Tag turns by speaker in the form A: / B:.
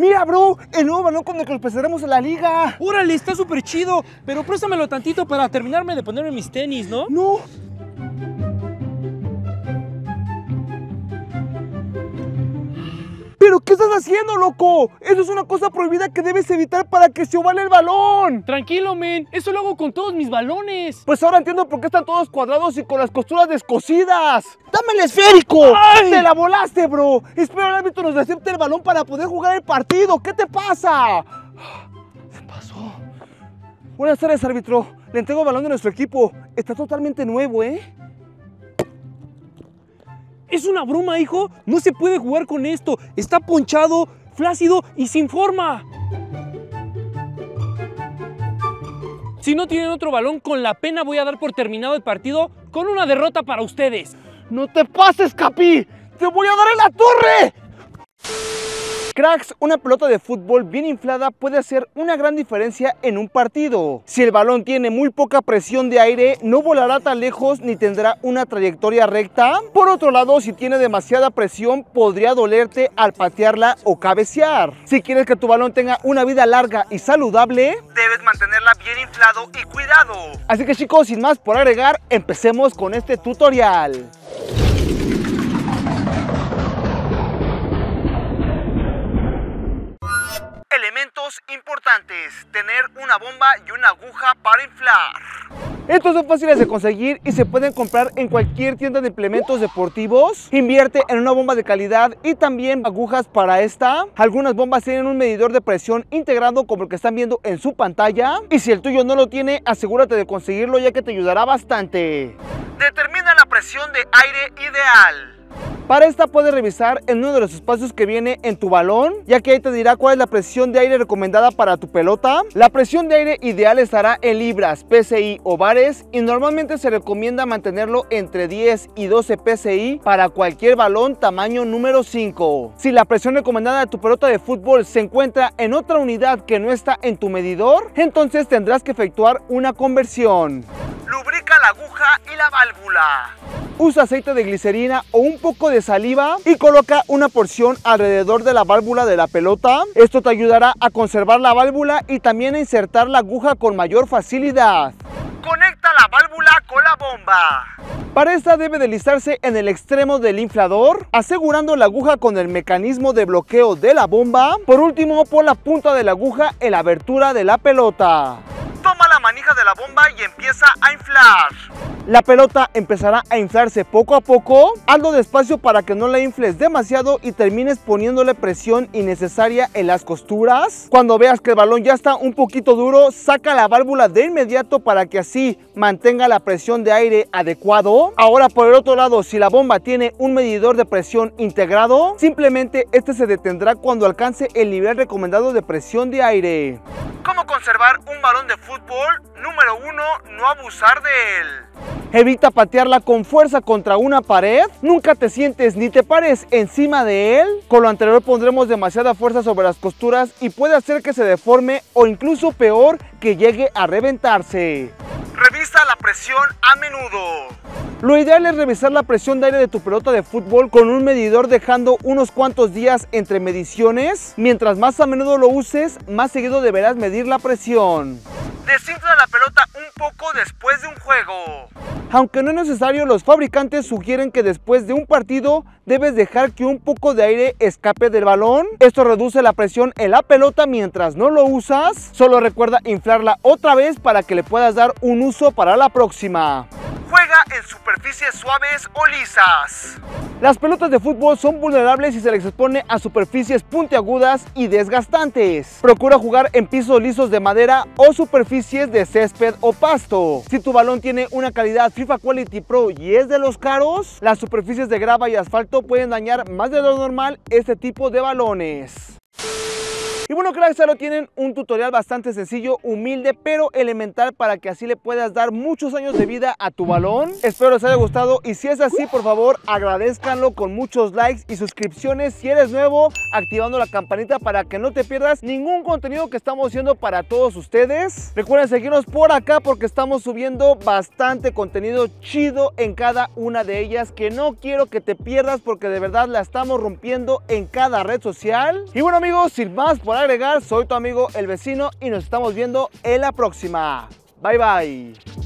A: Mira, bro, el nuevo balón con el que empezaremos en la liga.
B: Órale, está súper chido, pero préstamelo tantito para terminarme de ponerme mis tenis, ¿no?
A: No. Qué estás haciendo, loco? Eso es una cosa prohibida que debes evitar para que se ovale el balón.
B: Tranquilo, men, eso lo hago con todos mis balones.
A: Pues ahora entiendo por qué están todos cuadrados y con las costuras descosidas. ¡Dame el esférico!
B: ¡Ay!
A: ¡Te la volaste, bro! Espero el árbitro nos acepte el balón para poder jugar el partido. ¿Qué te pasa? Se pasó. Buenas tardes, árbitro. Le entrego el balón de nuestro equipo. Está totalmente nuevo, ¿eh?
B: Es una broma, hijo. No se puede jugar con esto. Está ponchado, flácido y sin forma. Si no tienen otro balón, con la pena voy a dar por terminado el partido con una derrota para ustedes.
A: ¡No te pases, Capi! ¡Te voy a dar en la torre! Cracks, una pelota de fútbol bien inflada puede hacer una gran diferencia en un partido. Si el balón tiene muy poca presión de aire, no volará tan lejos ni tendrá una trayectoria recta. Por otro lado, si tiene demasiada presión, podría dolerte al patearla o cabecear. Si quieres que tu balón tenga una vida larga y saludable, debes mantenerla bien inflado y cuidado. Así que chicos, sin más por agregar, empecemos con este tutorial. Importantes. Tener una bomba y una aguja para inflar. Estos son fáciles de conseguir y se pueden comprar en cualquier tienda de implementos deportivos. Invierte en una bomba de calidad y también agujas para esta. Algunas bombas tienen un medidor de presión integrado como el que están viendo en su pantalla. Y si el tuyo no lo tiene, asegúrate de conseguirlo ya que te ayudará bastante. Determina la presión de aire ideal. Para esta puedes revisar en uno de los espacios que viene en tu balón, ya que ahí te dirá cuál es la presión de aire recomendada para tu pelota. La presión de aire ideal estará en libras, PSI o bares y normalmente se recomienda mantenerlo entre 10 y 12 PSI para cualquier balón tamaño número 5. Si la presión recomendada de tu pelota de fútbol se encuentra en otra unidad que no está en tu medidor, entonces tendrás que efectuar una conversión. Lubrica la aguja y la válvula. Usa aceite de glicerina o un poco de saliva y coloca una porción alrededor de la válvula de la pelota. Esto te ayudará a conservar la válvula y también a insertar la aguja con mayor facilidad. Conecta la válvula con la bomba. Para esta debe deslizarse en el extremo del inflador, asegurando la aguja con el mecanismo de bloqueo de la bomba. Por último, pon la punta de la aguja en la abertura de la pelota. Toma la manija de la bomba y empieza a inflar. La pelota empezará a inflarse poco a poco. Hazlo despacio para que no la infles demasiado y termines poniéndole presión innecesaria en las costuras. Cuando veas que el balón ya está un poquito duro, saca la válvula de inmediato para que así mantenga la presión de aire adecuado. Ahora por el otro lado, si la bomba tiene un medidor de presión integrado, simplemente este se detendrá cuando alcance el nivel recomendado de presión de aire. ¿Cómo conservar un balón de fútbol? Número 1. No abusar de él. Evita patearla con fuerza contra una pared. Nunca te sientes ni te pares encima de él. Con lo anterior pondremos demasiada fuerza sobre las costuras y puede hacer que se deforme o incluso peor que llegue a reventarse. Revisa la presión a menudo. Lo ideal es revisar la presión de aire de tu pelota de fútbol con un medidor dejando unos cuantos días entre mediciones. Mientras más a menudo lo uses, más seguido deberás medir la presión. La pelota un poco después de un juego. Aunque no es necesario, los fabricantes sugieren que después de un partido debes dejar que un poco de aire escape del balón. Esto reduce la presión en la pelota mientras no lo usas. Solo recuerda inflarla otra vez para que le puedas dar un uso para la próxima. Juega en superficies suaves o lisas. Las pelotas de fútbol son vulnerables y se les expone a superficies puntiagudas y desgastantes. Procura jugar en pisos lisos de madera o superficies de césped o pasto. Si tu balón tiene una calidad FIFA Quality Pro y es de los caros, las superficies de grava y asfalto pueden dañar más de lo normal este tipo de balones. Y bueno, cracks, ya lo tienen un tutorial bastante sencillo, humilde, pero elemental para que así le puedas dar muchos años de vida a tu balón. Espero les haya gustado y si es así, por favor, agradezcanlo con muchos likes y suscripciones si eres nuevo, activando la campanita para que no te pierdas ningún contenido que estamos haciendo para todos ustedes. Recuerden seguirnos por acá porque estamos subiendo bastante contenido chido en cada una de ellas que no quiero que te pierdas porque de verdad la estamos rompiendo en cada red social. Y bueno amigos, sin más por agregar, soy tu amigo El Vecino y nos estamos viendo en la próxima. Bye bye.